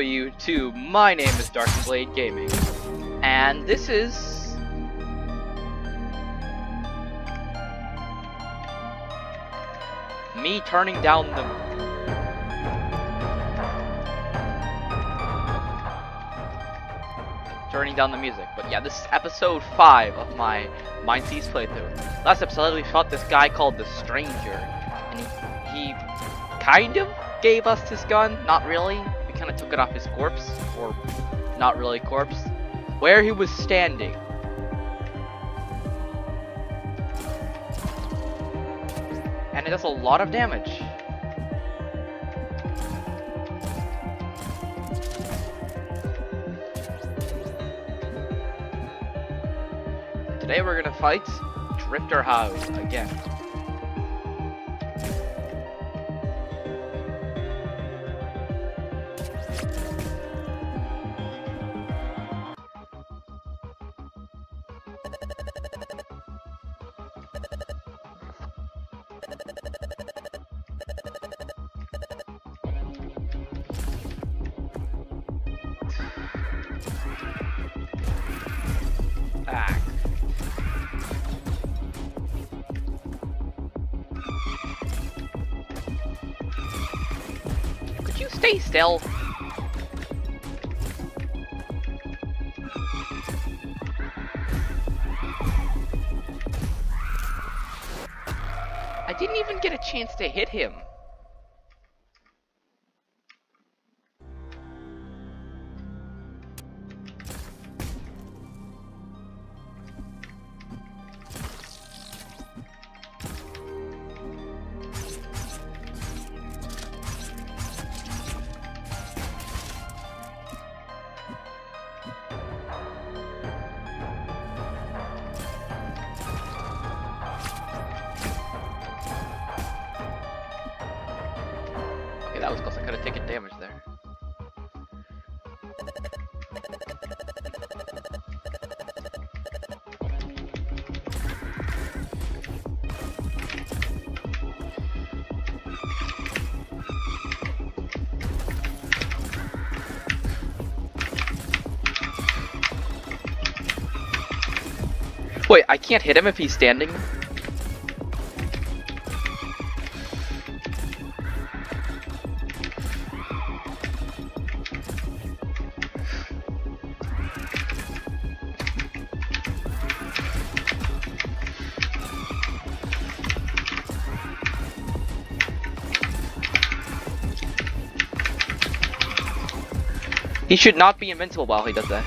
you too. My name is Dark Blade Gaming, and this is me turning down the turning down the music. But yeah, this is episode five of my MindSeize playthrough. Last episode we fought this guy called the Stranger, and he, he kind of gave us his gun, not really. Kind of took it off his corpse, or not really corpse, where he was standing. And it does a lot of damage. Today we're gonna fight Drifter House again. Stay still? To hit him. Wait, I can't hit him if he's standing? Should not be invincible while he does that.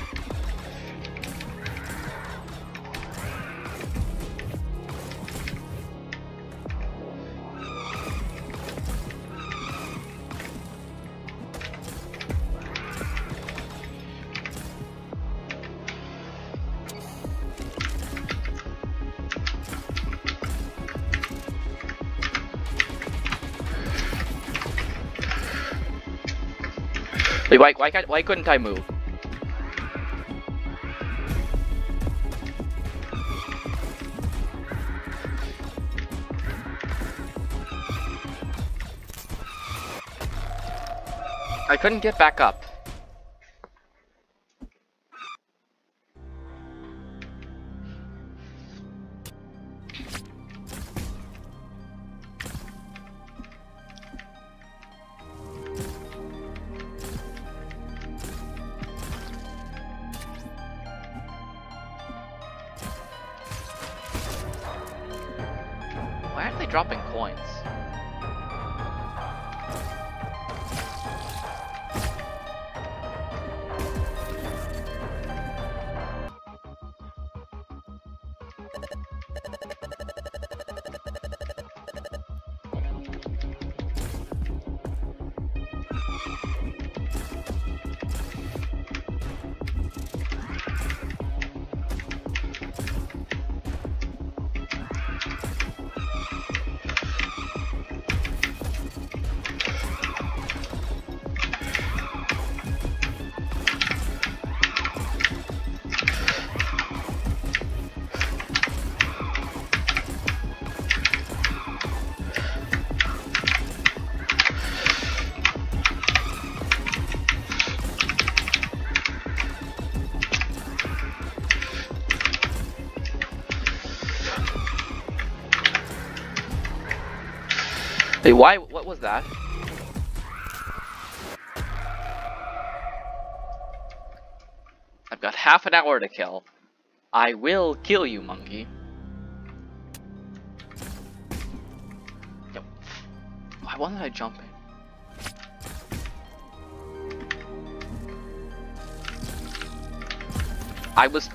Wait, why, why, can't, why couldn't I move? I couldn't get back up. Wait, why? What was that? I've got half an hour to kill. I will kill you, monkey. Yep. Why wasn't I jumping? I was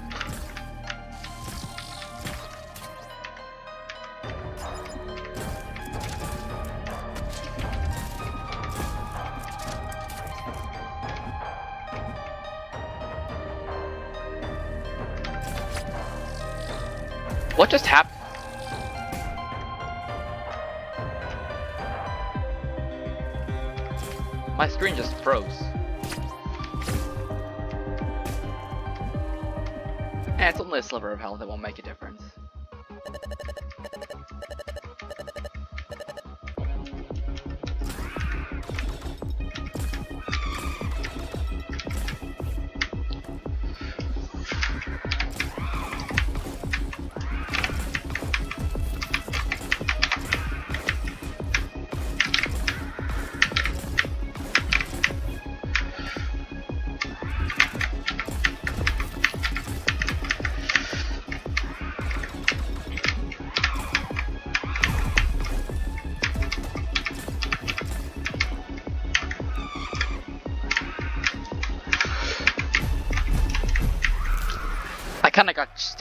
What just happened? My screen just froze. Eh, it's only a sliver of health, it won't make a difference.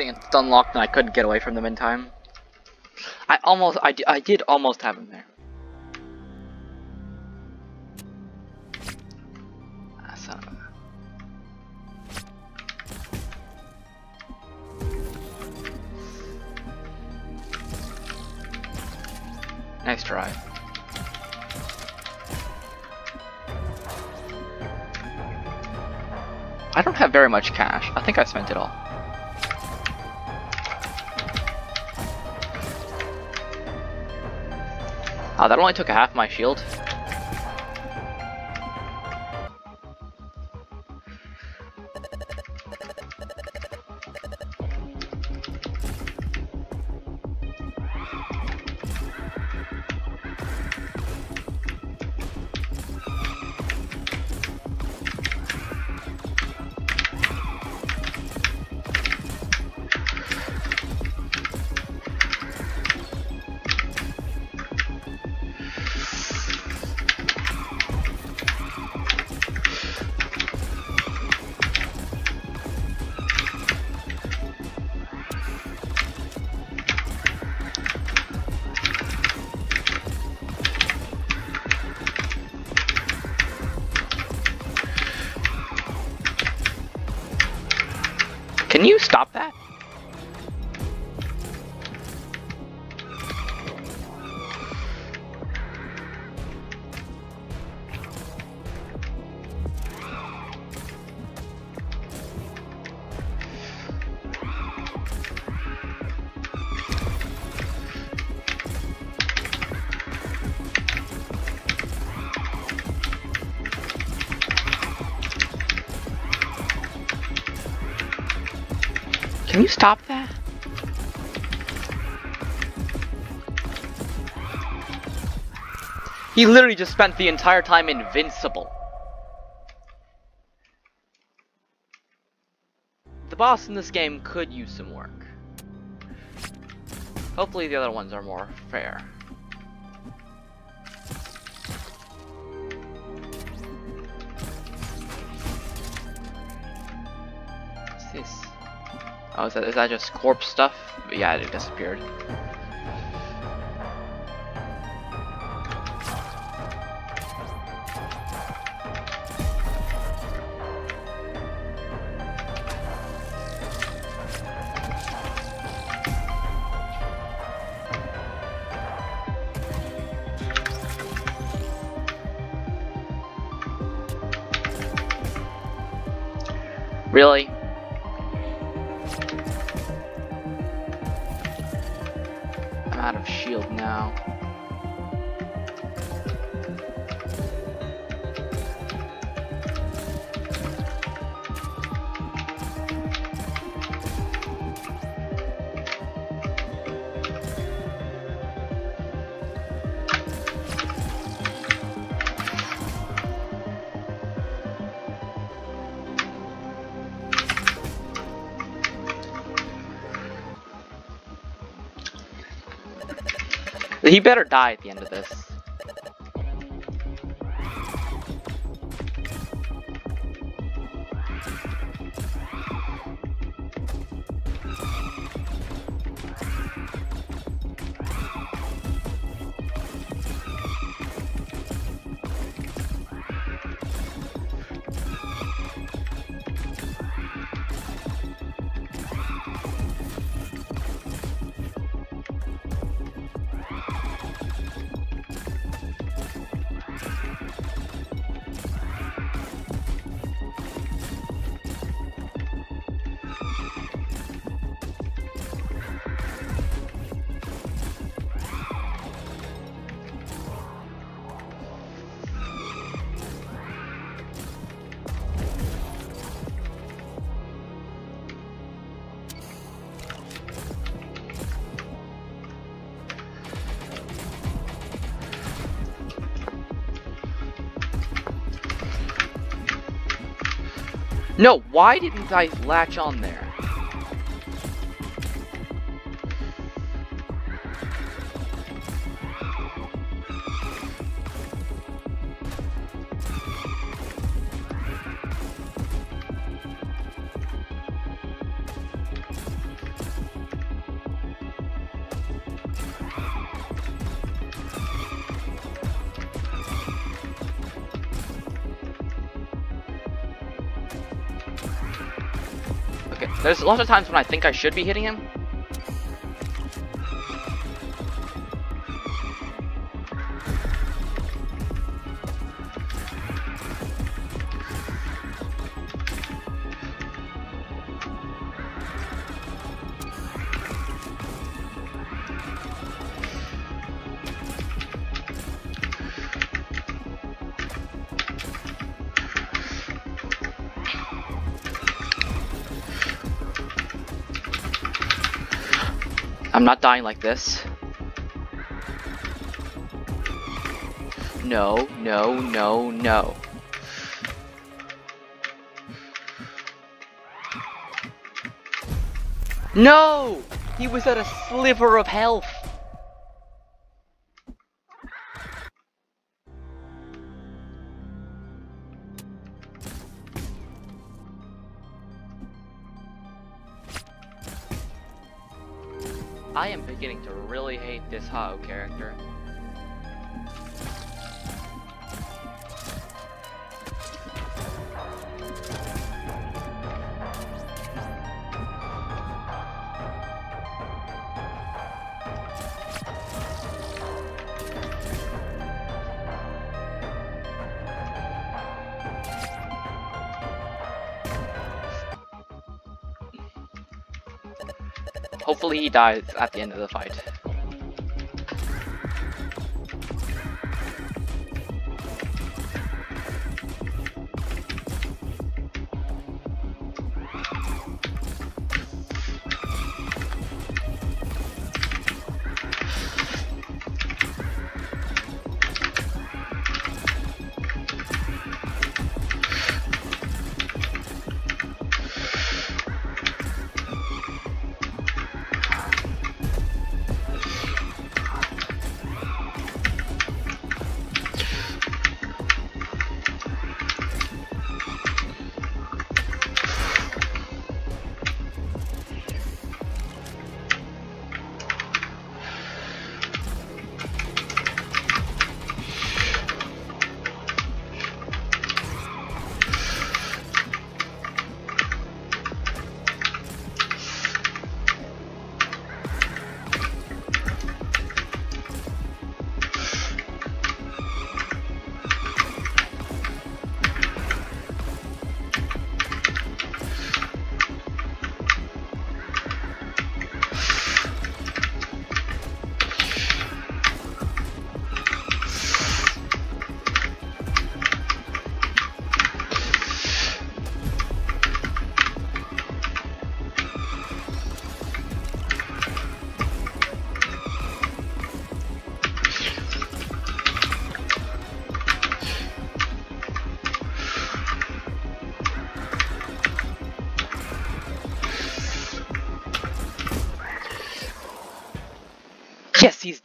Of got and I couldn't get away from them in time. I almost, I, I did almost have him there. Ah, Nice try. I don't have very much cash. I think I spent it all. Ah, that only took a half my shield. You stop that? He literally just spent the entire time invincible. The boss in this game could use some work. Hopefully the other ones are more fair. Is that, is that just corpse stuff? Yeah, it disappeared. Really? He better die at the end of this. No, why didn't I latch on there? Okay, there's lots of times when I think I should be hitting him. Dying like this. No, no, no, no. No! He was at a sliver of health. Really hate this Hao character. Hopefully he dies at the end of the fight.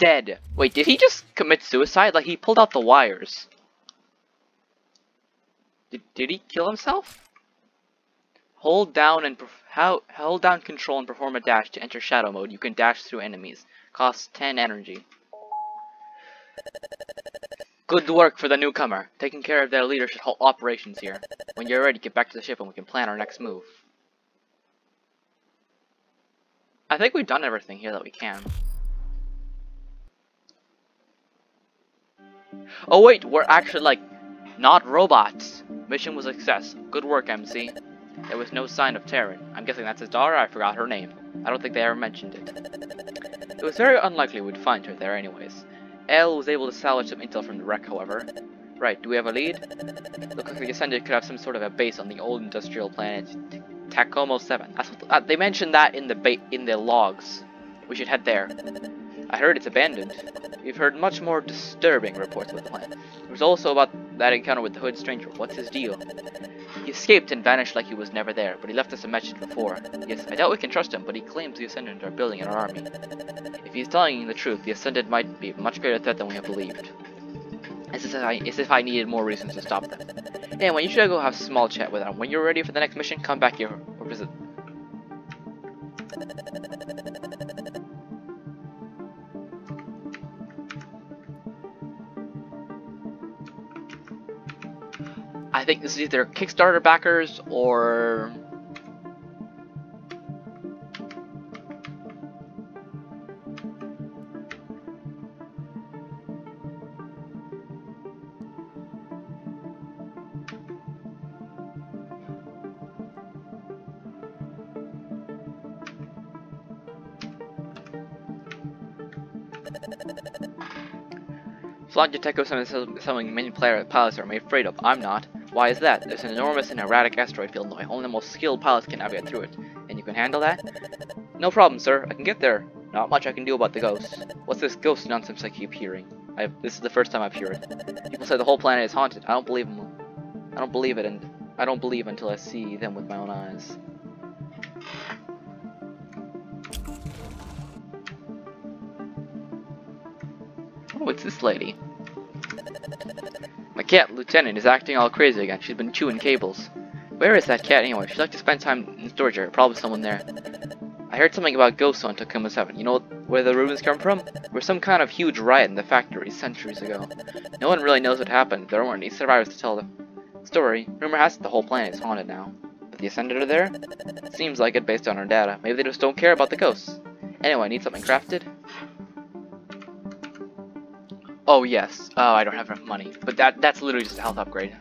Dead. Wait, did he just commit suicide? Like, he pulled out the wires. Did, did he kill himself? Hold down and how hold down control and perform a dash to enter shadow mode. You can dash through enemies. Costs 10 energy. Good work for the newcomer. Taking care of their leadership operations here. When you're ready, get back to the ship and we can plan our next move. I think we've done everything here that we can. Oh wait, we're actually like, not robots. Mission was a success. Good work, MC. There was no sign of Terran. I'm guessing that's his daughter, I forgot her name. I don't think they ever mentioned it. It was very unlikely we'd find her there anyways. L was able to salvage some intel from the wreck, however. Right, do we have a lead? Looks like the could have some sort of a base on the old industrial planet Tacoma 7. What, uh, they mentioned that in the in the logs. We should head there. I heard it's abandoned. We've heard much more disturbing reports about the planet. There was also about that encounter with the Hood Stranger. What's his deal? He escaped and vanished like he was never there, but he left us a message before. Yes, I doubt we can trust him, but he claims the Ascendant are building an army. If he's telling the truth, the Ascendant might be a much greater threat than we have believed. As if I, as if I needed more reasons to stop them. Anyway, you should go have a small chat with them. When you're ready for the next mission, come back here or visit I think this is either Kickstarter backers or Flying Detective is something many player pilots are afraid of. I'm not. Why is that? There's an enormous and erratic asteroid field now. Only the most skilled pilots can navigate through it. And you can handle that? No problem, sir. I can get there. Not much I can do about the ghosts. What's this ghost nonsense I keep hearing? I, this is the first time I've heard it. People say the whole planet is haunted. I don't believe them. I don't believe it, and I don't believe until I see them with my own eyes. Oh, it's this lady. Cat, Lieutenant, is acting all crazy again. She's been chewing cables. Where is that cat anyway? She'd like to spend time in storage area. Probably someone there. I heard something about ghosts on Tacoma 7. You know where the rumors come from? There was some kind of huge riot in the factory centuries ago. No one really knows what happened. There weren't any survivors to tell the story. Rumor has it the whole planet is haunted now. But the Ascended are there? Seems like it based on our data. Maybe they just don't care about the ghosts. Anyway, I need something crafted? Oh, yes. Oh, I don't have enough money. But that that's literally just a health upgrade.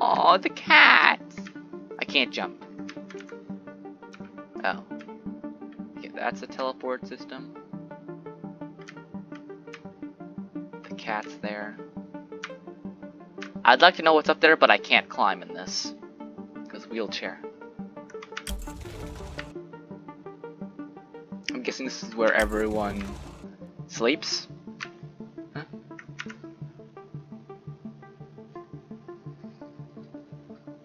Oh, the cats! I can't jump. Oh. That's a teleport system. The cat's there. I'd like to know what's up there, but I can't climb in this. Because wheelchair. Guessing this is where everyone sleeps.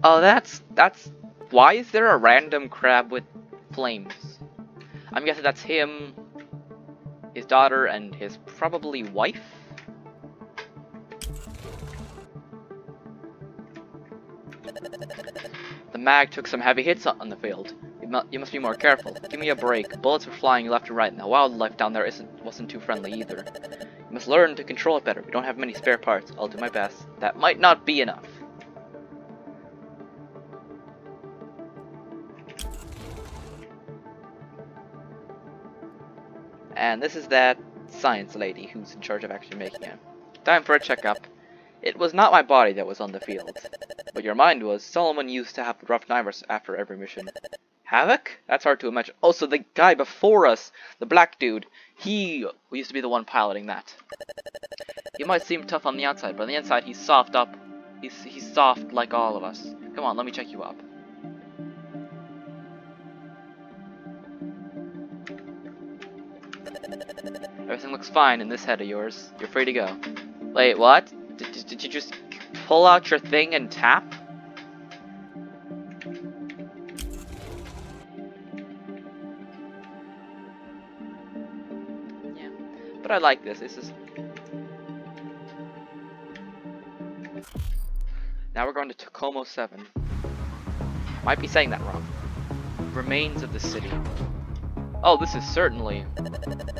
Oh, that's that's why is there a random crab with flames? I'm guessing that's him, his daughter, and his probably wife. Mag took some heavy hits on the field. You, mu you must be more careful. Give me a break. Bullets were flying left and right, and the wildlife down there isn't wasn't too friendly either. You must learn to control it better. We don't have many spare parts. I'll do my best. That might not be enough. And this is that science lady who's in charge of actually making it. Time for a checkup. It was not my body that was on the field, but your mind was. Solomon used to have rough nights after every mission. Havoc? That's hard to imagine. Also, the guy before us, the black dude, he used to be the one piloting that. He might seem tough on the outside, but on the inside he's soft up. He's, he's soft like all of us. Come on, let me check you up. Everything looks fine in this head of yours. You're free to go. Wait, what? Did you just pull out your thing and tap? Yeah, but I like this. This is... Now we're going to Tacoma 7. Might be saying that wrong. Remains of the city. Oh, this is certainly...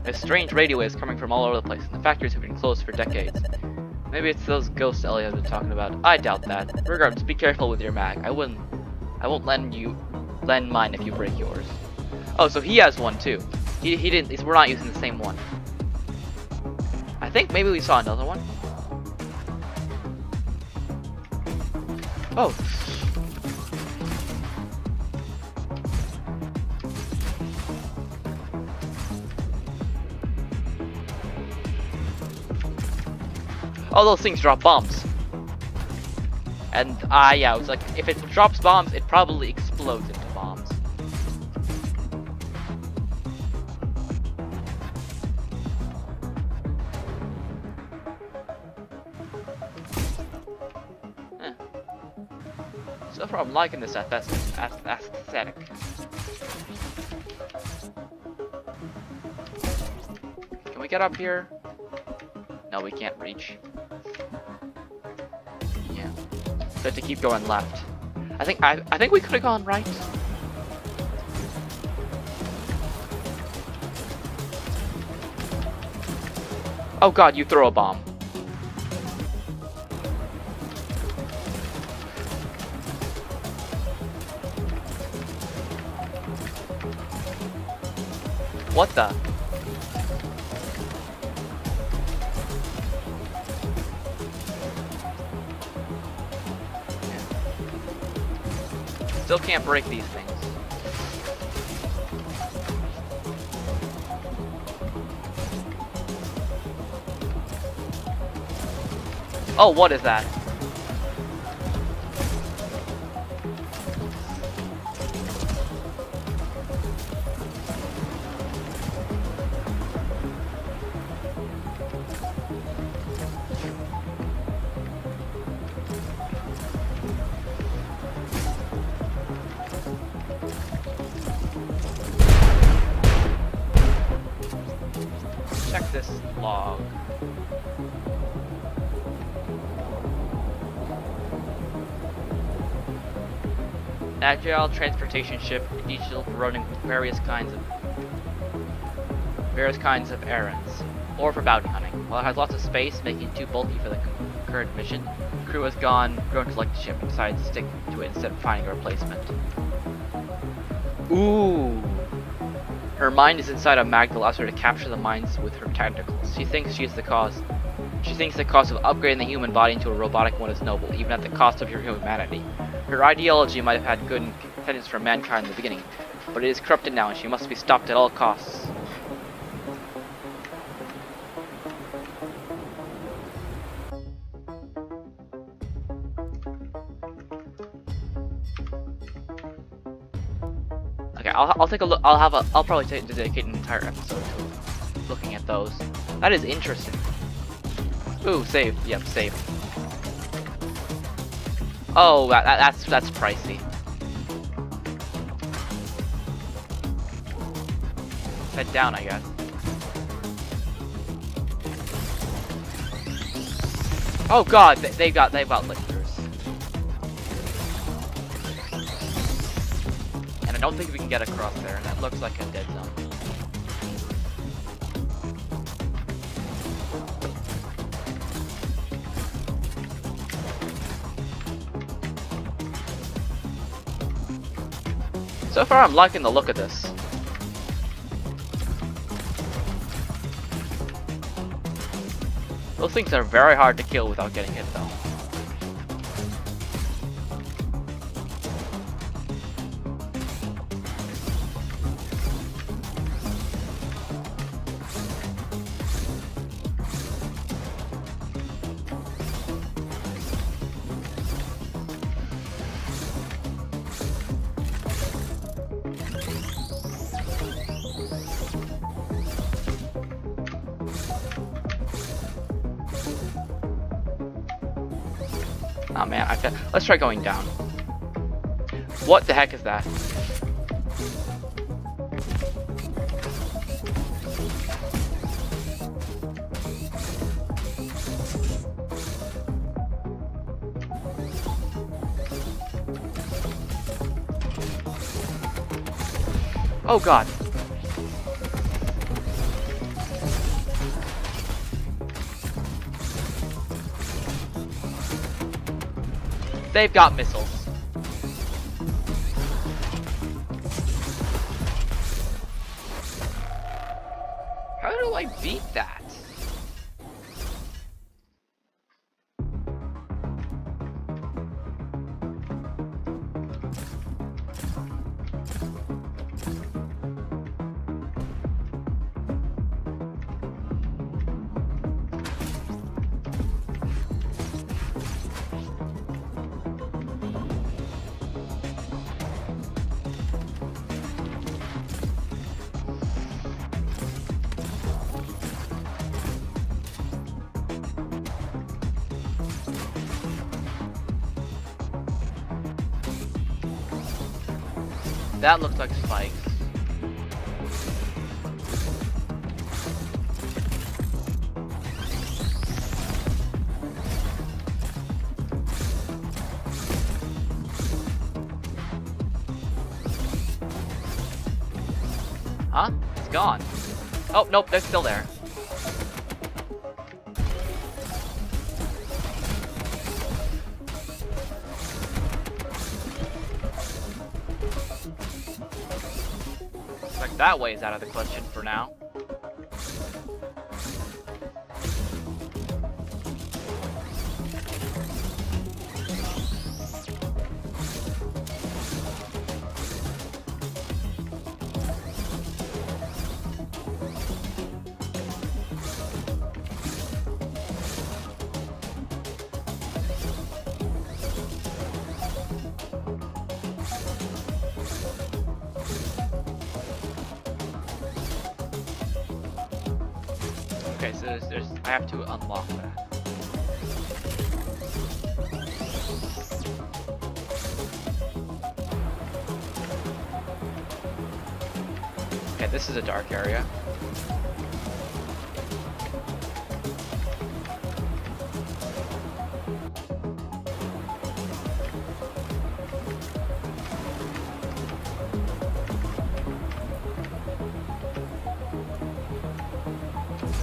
A strange radio is coming from all over the place, and the factories have been closed for decades. Maybe it's those ghosts Elliot has been talking about. I doubt that. Regardless, be careful with your mag. I wouldn't... I won't lend you... lend mine if you break yours. Oh, so he has one too. He, he didn't... We're not using the same one. I think maybe we saw another one. Oh. Oh, those things drop bombs. And, ah, uh, yeah, it was like, if it drops bombs, it probably explodes into bombs. Eh. So far, I'm liking this aesthetic. Can we get up here? No, we can't reach. To keep going left. I think I I think we could have gone right. Oh god, you throw a bomb. What the? Still can't break these things. Oh, what is that? Agile transportation ship digital for running various kinds of various kinds of errands, or for bounty hunting. While it has lots of space, making it too bulky for the current mission, the crew has gone grown to like the ship and decided to stick to it instead of finding a replacement. Ooh. Her mind is inside a mag that allows her to capture the minds with her tentacles. She thinks she is the cause. She thinks the cost of upgrading the human body into a robotic one is noble, even at the cost of your humanity. Her ideology might have had good intentions for mankind in the beginning, but it is corrupted now and she must be stopped at all costs. Okay, I'll, I'll take a look. I'll have a. I'll probably take, dedicate an entire episode to looking at those. That is interesting. Ooh, save. Yep, save. Oh, that, that's that's pricey. Head down, I guess. Oh god, they, they got they got lifters. And I don't think we can get across there, and that looks like a dead zone. So far, I'm liking the look of this. Those things are very hard to kill without getting hit though. Let's try going down. What the heck is that? Oh god. They've got missiles. That looks like spikes. Huh? It's gone. Oh, nope, they're still there. That way is out of the question for now.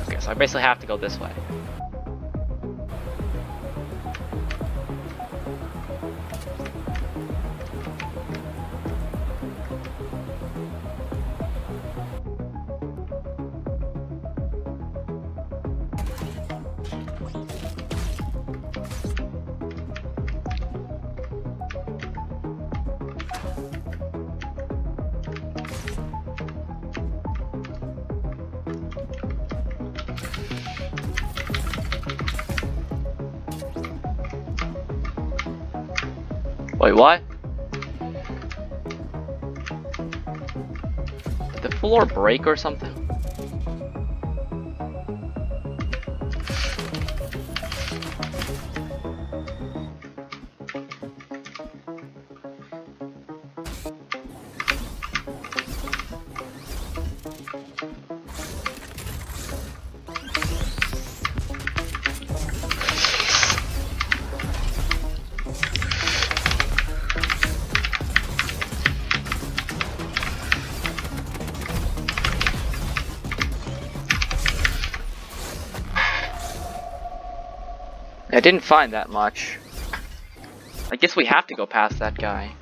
Okay, so I basically have to go this way. Floor break or something? I didn't find that much. I guess we have to go past that guy.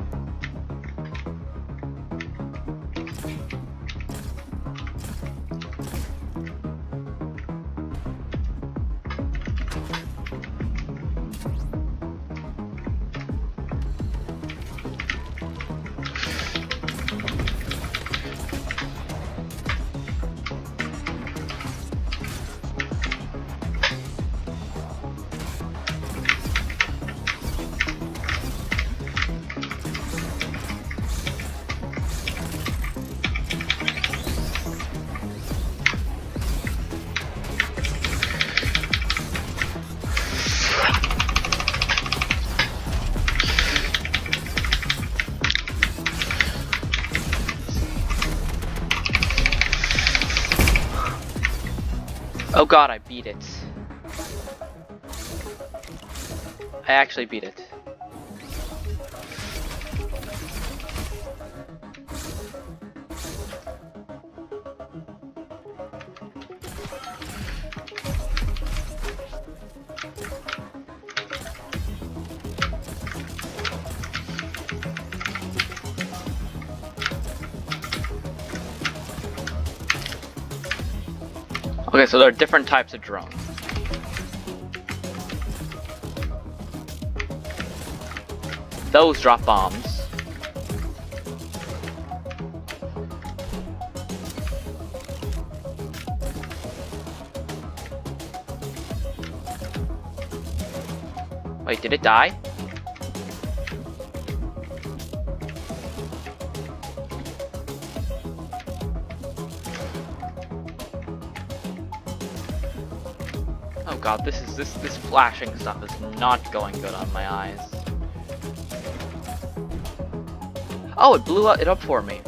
Oh god, I beat it. I actually beat it. So there are different types of drones. Those drop bombs. Wait, did it die? This is this this flashing stuff is not going good on my eyes. Oh, it blew up it up for me.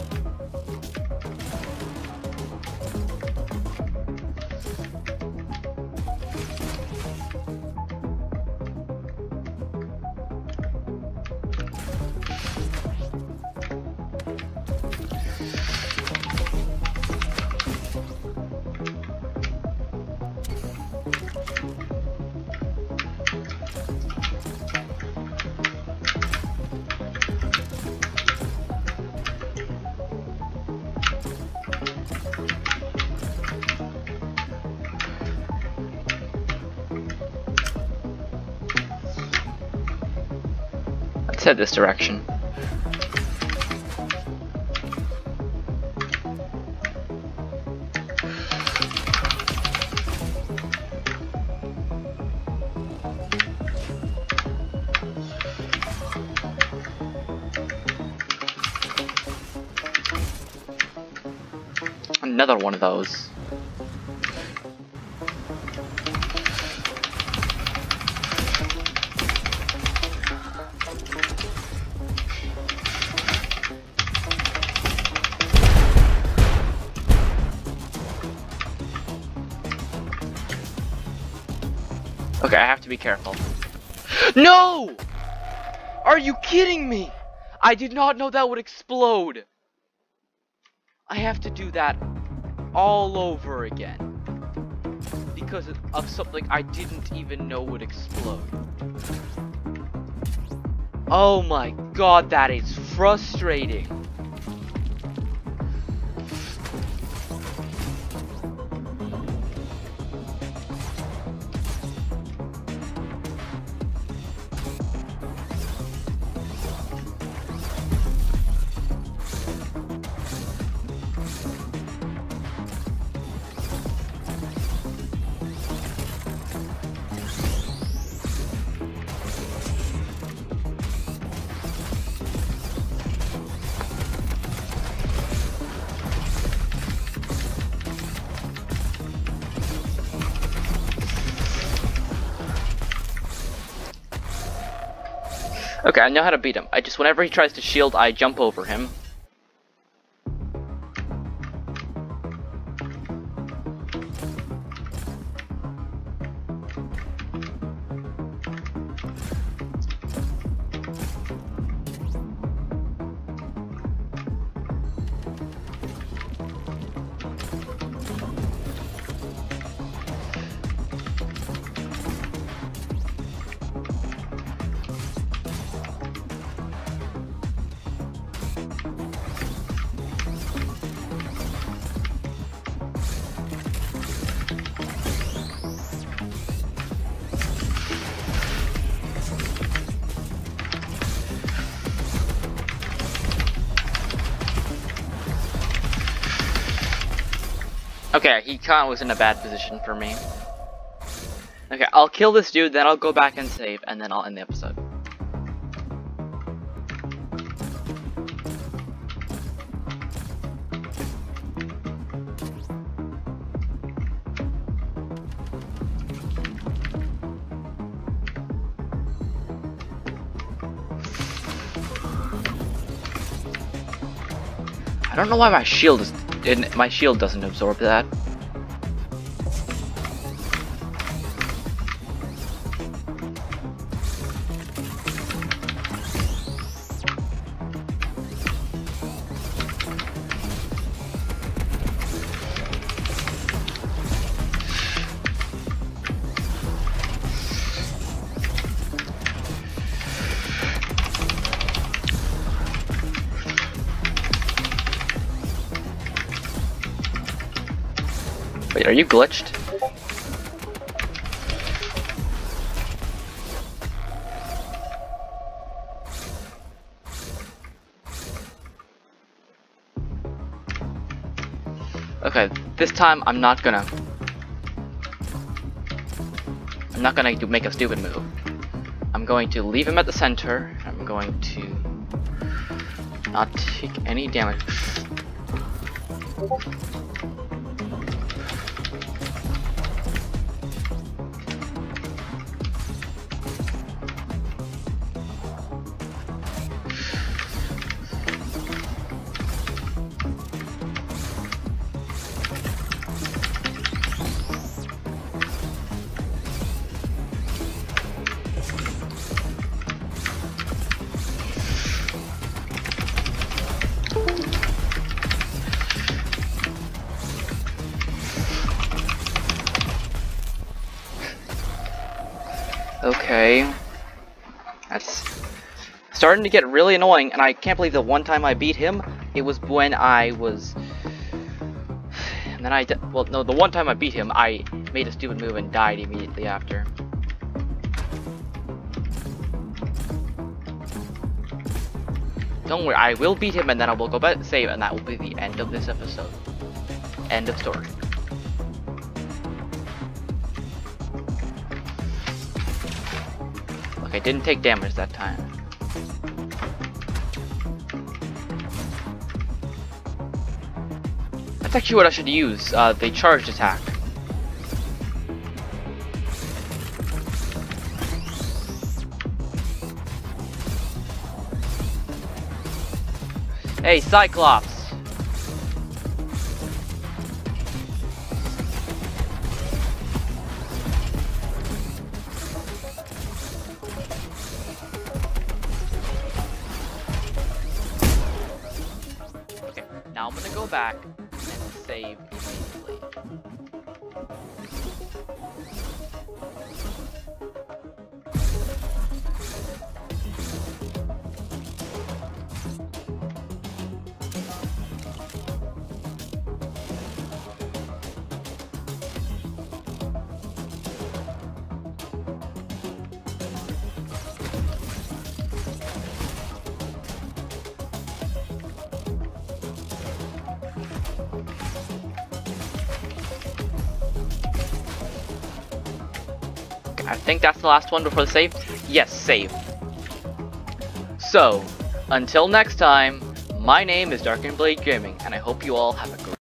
This direction. Another one of those. I have to be careful. No! Are you kidding me? I did not know that would explode. I have to do that all over again. Because of something I didn't even know would explode. Oh my god, that is frustrating. Okay, I know how to beat him. I just, whenever he tries to shield, I jump over him. Okay, he kinda was in a bad position for me. Okay, I'll kill this dude, then I'll go back and save, and then I'll end the episode. I don't know why my shield is my shield doesn't absorb that. Wait, are you glitched? Okay, this time I'm not gonna... I'm not gonna do, make a stupid move. I'm going to leave him at the center. I'm going to not take any damage. Starting to get really annoying, and I can't believe the one time I beat him, it was when I was... And then I... Well, no, the one time I beat him, I made a stupid move and died immediately after. Don't worry, I will beat him and then I will go back save, and that will be the end of this episode. End of story. Okay, didn't take damage that time. That's actually what I should use, uh, the charged attack. Hey, Cyclops! That's the last one before the save. Yes, save. So, until next time, my name is Darkin Blade Gaming, and I hope you all have a